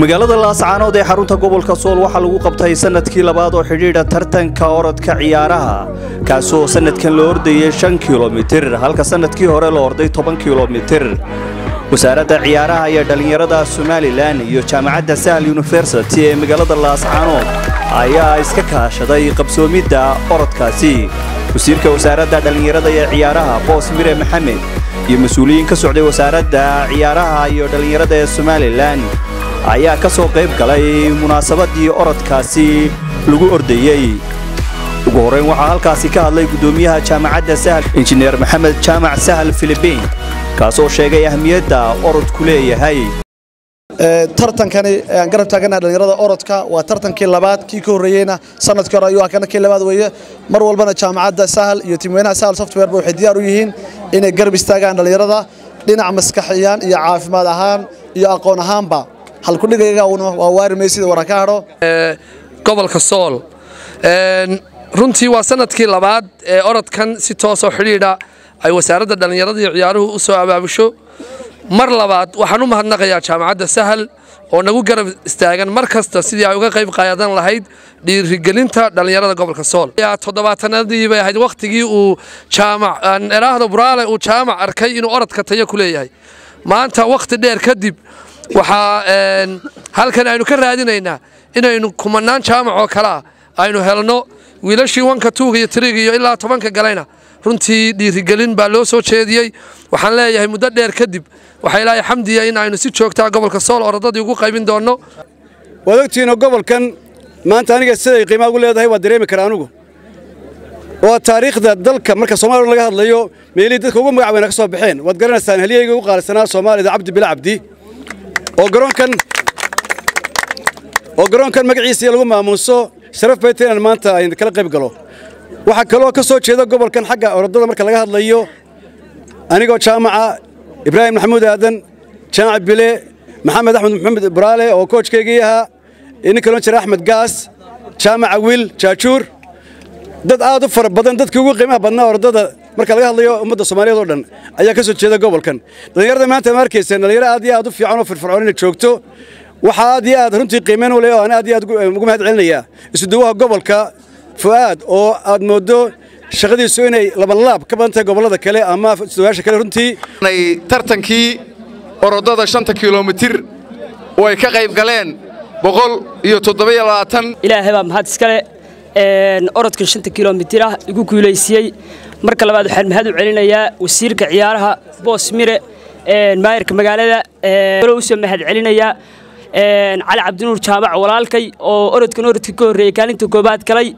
magaalada laascaanood ee xarunta gobolka sool waxaa lagu qabtay sannadkii labaad oo xidhiidha tartanka orodka ciyaaraha kaasoo sanadkan la ordayay shan kilomitir halka sannadkii hore la orday toban kilomitir. Wasaaradda ciyaaraha iyo dhallinyarada somalilan iyo jaamacadda sahal yunifersity ee magaalada laascaanood ayaa iska kaashaday qabsoomidda orodkaasi. Wasiirka wasaaradda dhallinyarada iyo ciyaaraha boos mire maxamed iyo mas'uuliyiin ka socday wasaaradda ciyaaraha iyo dhallinyarada ee somalilan ayaa ka soo qayb galay munaasabadii orodkaasi lagu ordayey. Ugu horrayn waxaa halkaasi ka hadlay guddoomiyaha jaamacadda sahal injineer maxamed jaamac sahal filibiin kaasoo sheegay ahmiyadda orodku leeyahay. Tartankani aan garab taaganaha dhallinyarada orodka waa tartankii labaad kii ka horreeyeyna sannadkii hore ayuu kana kii labaad weeye. Mar walbana jaamacadda sahal iyo timweynaha sahal softwareba waxay diyaar u yihiin inay garab istaagaan dhallinyarada dhinac maskaxiyaan iyo caafimaad ahaan iyo aqoon ahaanba ka hadho? Gobolka sool. Runtii waa sannadkii labaad ee orodkan si toosoo xidhiidha ay wasaaradda dhallinyarada iyo ciyaaruhu u soo abaabusho. Mar labaad waxaan u mahadnaqayaa jaamacadda sahal oo nagu garab istaagan. Mar kasta sidii ay uga qayb qaadan lahayd dhiirigelinta dhallinyarada gobolka sool. Toddobaatanadii bay ahayd wakhtigii uu eraahda buraale uu jaamac arkay inuu orodka tayo ku leeyahay. Maanta wakhti dheer kadib waxaa halkan aynu ka raadinaynaa inaynu kumanaan jaamac oo kalea aynu helno wiilashii wanka tuuga iyo tiriga iyo ilaa tobanka galayna. Runtii dhiirigelin baa loo soo jeediyey. Waxaan leeyahay muddo dheer kadib waxaa ilaahay xamdiya in aynu si joogtaa gobolka sool orodadii ugu qaybin doonno. Waad ogtihiinoo gobolkan maanta aniga siday qiimaa ugu leedahay waa dareemi kara anugu. Waa taariikhda dalka marka soomaliya laga hadlayo meelihii dadka ugu magac weyna ka soo baxeen. Waad garanaysaan halyeyga ugu qaalisanaa soomaalida cabdi bila cabdi oo garoonkan oo garoonkan magaciisa lagu maamuuso sharaf bay tahay inaan maanta ay kala qayb galo. Waxaa kaloo ka soo jeeda gobolkan xagga orodada marka laga hadlayo anigoo jaamaca ibraahim maxamuud aadan jaamac bile maxamed axmed maxamed buraale oo koojkaygii ahaa nin kaloo jira axmed gaas jaamaca wiil jaajuur. Dad aad u fara badan dadkii ugu qiimaha badnaa orodada marka laga hadlayo ummadda soomaaliyeed oo dhan ayaa ka soo jeeda gobolkan. Dhallinyarada maanta ma arkayseen dhallinyaro aad iyo aad u fiican oo firfircoon inay joogto waxaa aad iyo aad runtii qiimeyn u leh oo aan aad iyo aad ugu mahad celinayaa isuduwaha gobolka. Fu'aad oo aad mooddo shaqadiisu inay labanlaab ka badan tahay gobollada kale ama isuduwayaasha kale runtii. Tartankii orodada shanta kilomitir oo ay ka qayb galeen boqol iyo toddobiyo labaatan. Ilaahay baa mahad iskale orodkan shanta kilomitir ah igu guulaysiiyey marka labaad waxaan mahad u celinayaa wasiirka ciyaaraha boos mire maayarka magaalada u soo mahad celinayaa cali cabdinuur jaamac walaalkay oo orodkan orodka ka horreeyey kaalinta koobaad galay.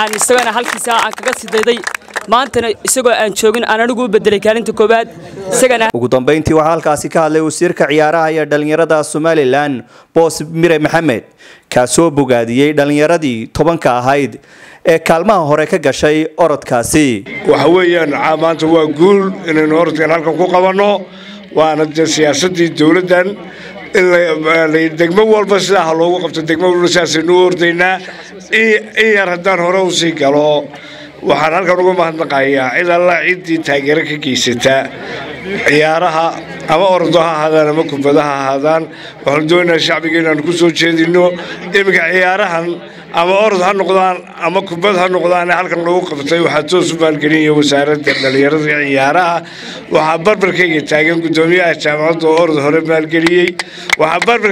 Aan isagana halkiisa aan kaga sidayday maantana isagoo aan joogin aan anigu u bedelay kaalinta koobaad ugu dambayntii waxaa halkaasi ka hadlay wasiirka ciyaaraha iyo dhallinyarada somalilan boos mire maxamed kaasoo bogaadiyey dhallinyaradii tobanka ahayd ee kaalmaha hore ka gashay orodkaasi. Waxa weeyaan maanta waa guul inaynu orodkan halkan ku qabanno waana de siyaasaddii dowladdan. In degmo walba sidaa ha loogu qabto degmo walba sidaasaynu u ordaynaa. In yar haddaan hore u sii galo waxaan halkan uga mahadnaqayaa cid ciddii taageero ka geysata ciyaaraha ama ordo ha ahaadaan ama kubada ha ahaadaan waxaanu doonaynaa shacbiga inaanu ku soo jeedinno iminka ciyaarahan ama orod ha noqdaan ama kubad ha noqdaan halkan lagu qabtay. Waxaa toos u maalgelinaya wasaaradda dhallinyarada ciyaaraha. Waxaa barbarkayga taagan guddoomiyaha jaamacadda oo orod hore maalgeliyey